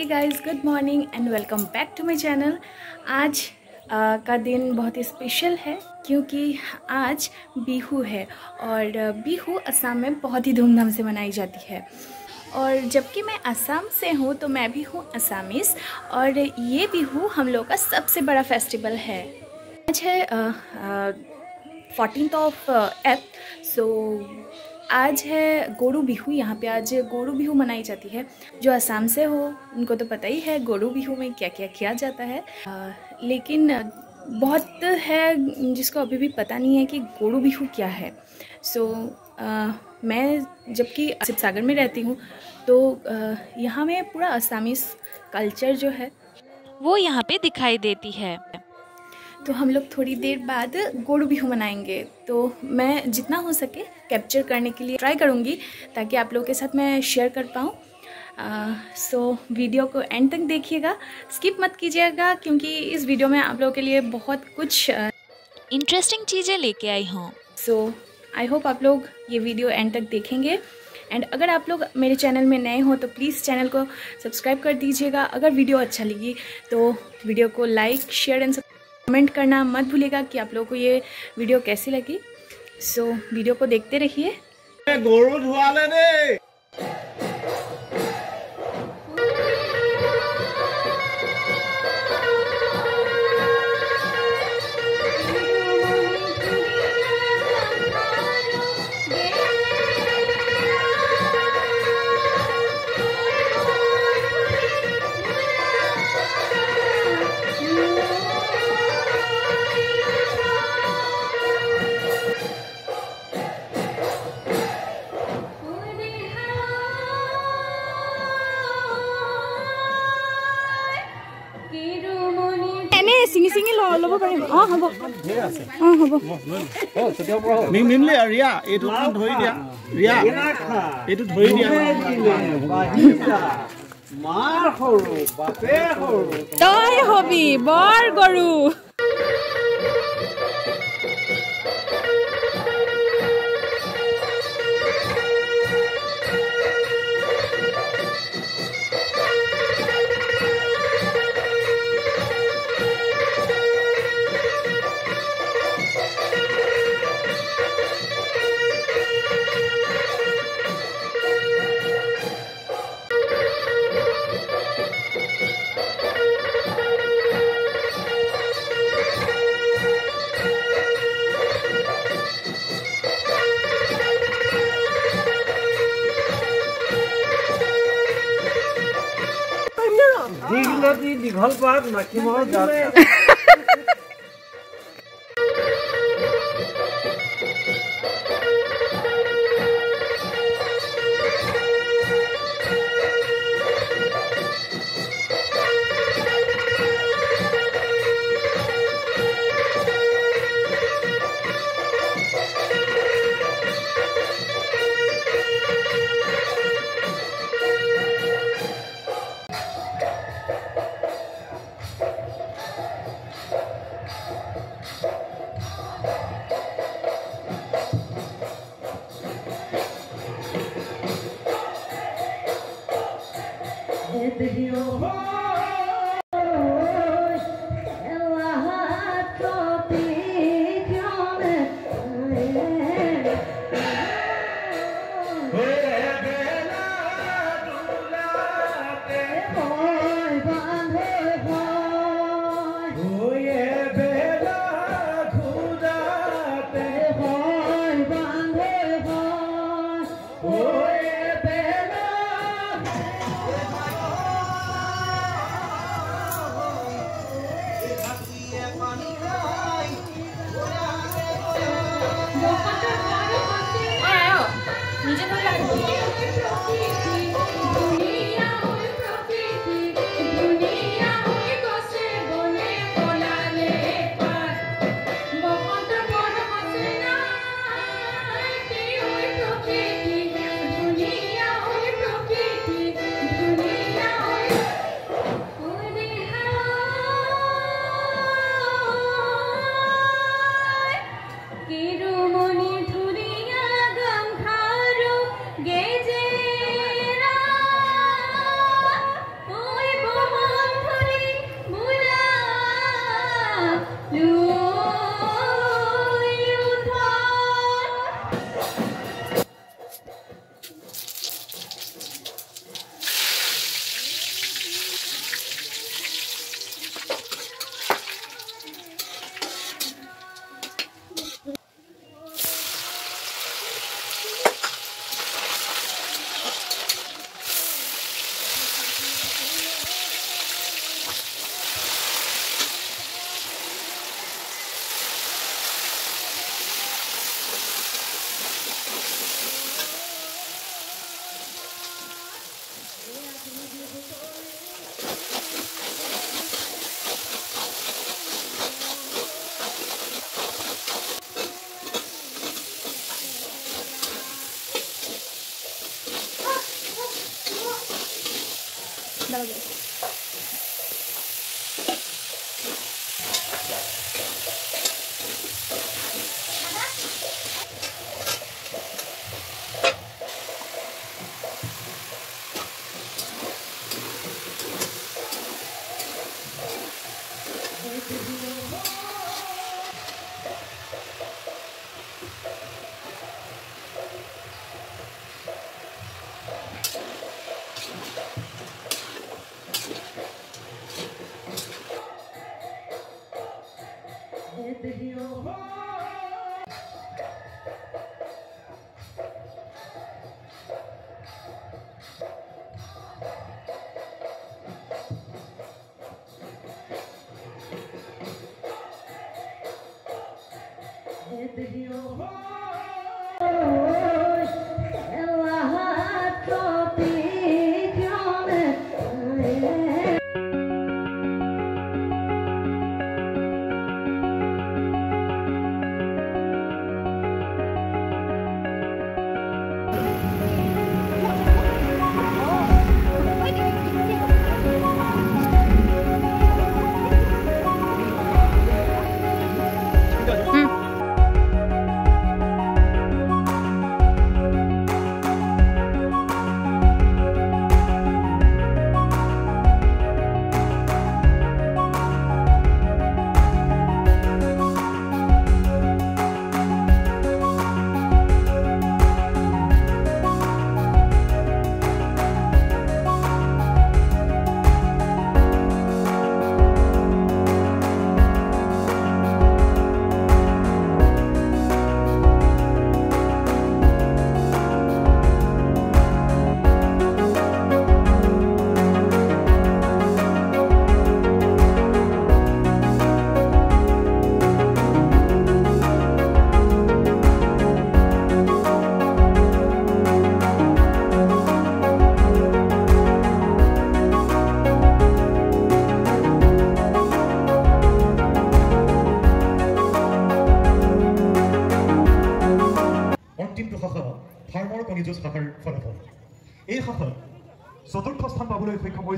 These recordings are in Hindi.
Hey guys good morning and welcome back to my channel आज आ, का दिन बहुत ही स्पेशल है क्योंकि आज बिहू है और बिहू असम में बहुत ही धूमधाम से मनाई जाती है। और जबकि मैं असम से हूँ तो मैं भी हूँ असामीज़ और ये बिहू हम लोग का सबसे बड़ा फेस्टिवल है। आज है फोर्टीन ऑफ़ एप सो आज है गोरू बिहू यहाँ पे आज गोरू बिहू मनाई जाती है। जो असम से हो उनको तो पता ही है गोरू बिहू में क्या क्या किया जाता है। आ, लेकिन बहुत है जिसको अभी भी पता नहीं है कि गोरू बिहू क्या है। सो so, मैं जबकि शिव सागर में रहती हूँ तो यहाँ में पूरा असामीज़ कल्चर जो है वो यहाँ पे दिखाई देती है। तो हम लोग थोड़ी देर बाद गोड़ू बिहू मनाएँगे। तो मैं जितना हो सके कैप्चर करने के लिए ट्राई करूँगी ताकि आप लोगों के साथ मैं शेयर कर पाऊँ। सो uh, so, वीडियो को एंड तक देखिएगा। स्किप मत कीजिएगा क्योंकि इस वीडियो में आप लोगों के लिए बहुत कुछ इंटरेस्टिंग चीज़ें लेके आई हूँ। सो आई होप आप लोग ये वीडियो एंड तक देखेंगे। एंड अगर आप लोग मेरे चैनल में नए हो तो प्लीज़ चैनल को सब्सक्राइब कर दीजिएगा। अगर वीडियो अच्छा लगी तो वीडियो को लाइक शेयर एंड कमेंट करना मत भूलिएगा कि आप लोगों को ये वीडियो कैसी लगी। सो so, वीडियो को देखते रहिए। ছিঙি ছিঙি ল'ব পাৰিম। অঁ হ'ব। অঁ হ'ব। ৰিয়া এইটো ধৰি দিয়া। ৰিয়া এইটো ধৰি দিয়া। তই হবি বৰ গৰু। দীঘল পাত মাখিমৰ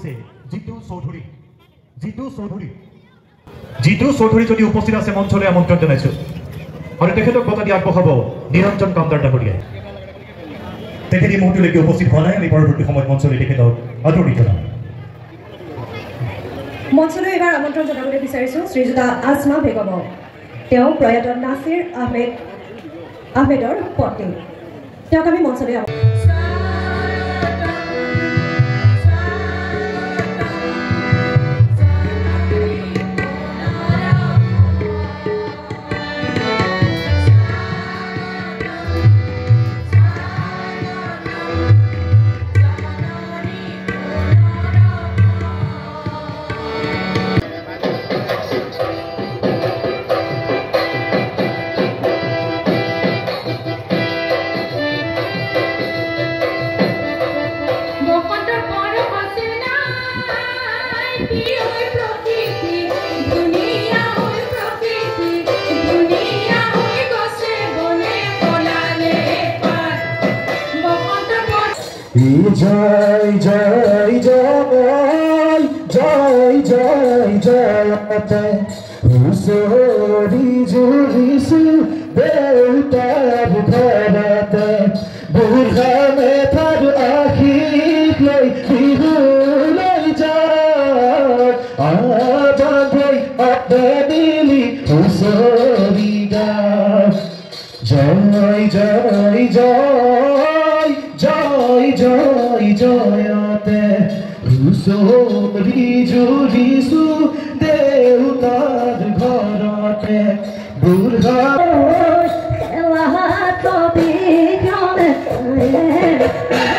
হৈছে জিতু চৌধুৰী। জিতু চৌধুৰী। জিতু চৌধুৰী যদি উপস্থিত আছে মঞ্চলৈ আমন্ত্ৰণ জনাইছোঁ। আৰু তেখেতক বঁটা দি আগবঢ়াব নিৰঞ্জন কামদাৰ ডাঙৰীয়াই তেখেত এই মুহূৰ্তলৈকে উপস্থিত হোৱা নাই। আমি পৰৱৰ্তী সময়ত মঞ্চলৈ তেখেতক আদৰণি জনাম। মঞ্চলৈ এইবাৰ আমন্ত্ৰণ জনাবলৈ বিচাৰিছোঁ শ্ৰীযুতা আজমা বেগমক। তেওঁ প্ৰয়াত নাছিৰ আহমেদ আহমেদৰ পত্নী। তেওঁক আমি মঞ্চলৈ জয় জয় জয় জয় জয় জয় হুসরি জুলিস দেউতার ভারত বিহু যায় হুসরি গা জয় জয় জয় হুঁচৰি জুৰিছো দেউতাৰ ঘৰতে বুঢ়া বেলা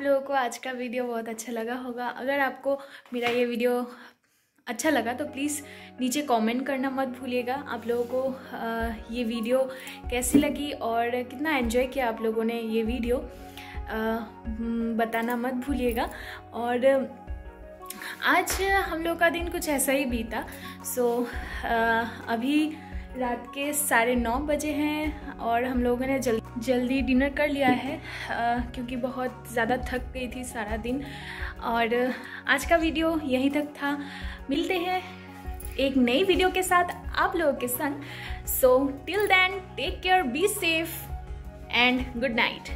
आप लोगों को आज का वीडियो बहुत अच्छा लगा होगा। अगर आपको मेरा ये वीडियो अच्छा लगा तो प्लीज़ नीचे कमेंट करना मत भूलिएगा। आप लोगों को आ, ये वीडियो कैसी लगी और कितना एंजॉय किया आप लोगों ने ये वीडियो आ, हम्म, बताना मत भूलिएगा। और आज हम लोग का दिन कुछ ऐसा ही बीता। सो आ, अभी रात के साढ़े नौ बजे हैं और हम लोगों ने जल जल्दी डिनर कर लिया है आ, क्योंकि बहुत ज़्यादा थक गई थी सारा दिन। और आज का वीडियो यहीं तक था। मिलते हैं एक नई वीडियो के साथ आप लोगों के संग। So till then take care be safe and good night